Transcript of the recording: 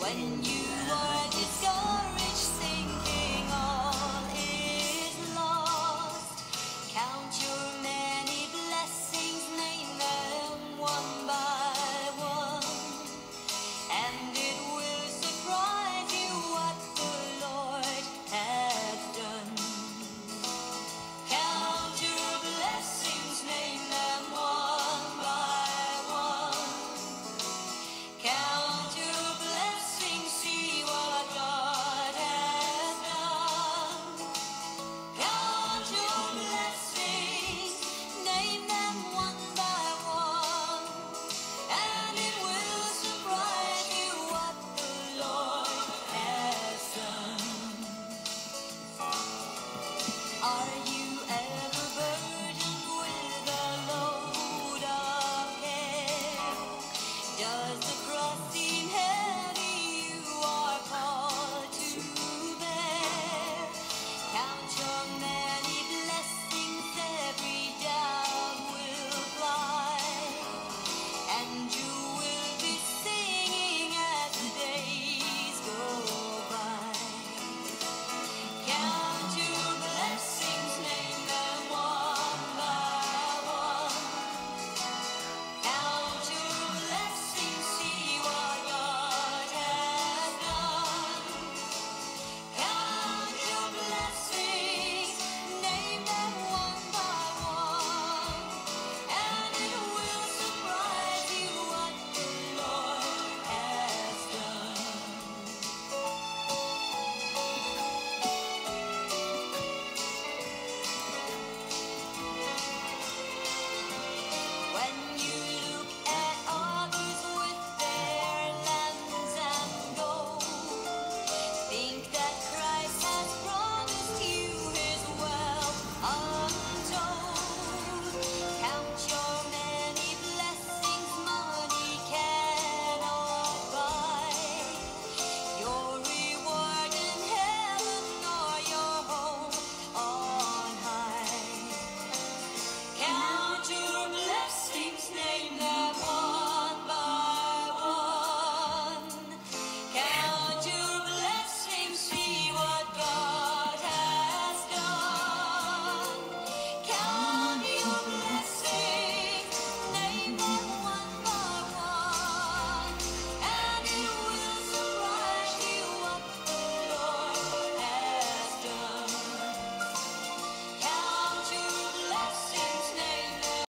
When you are discovered.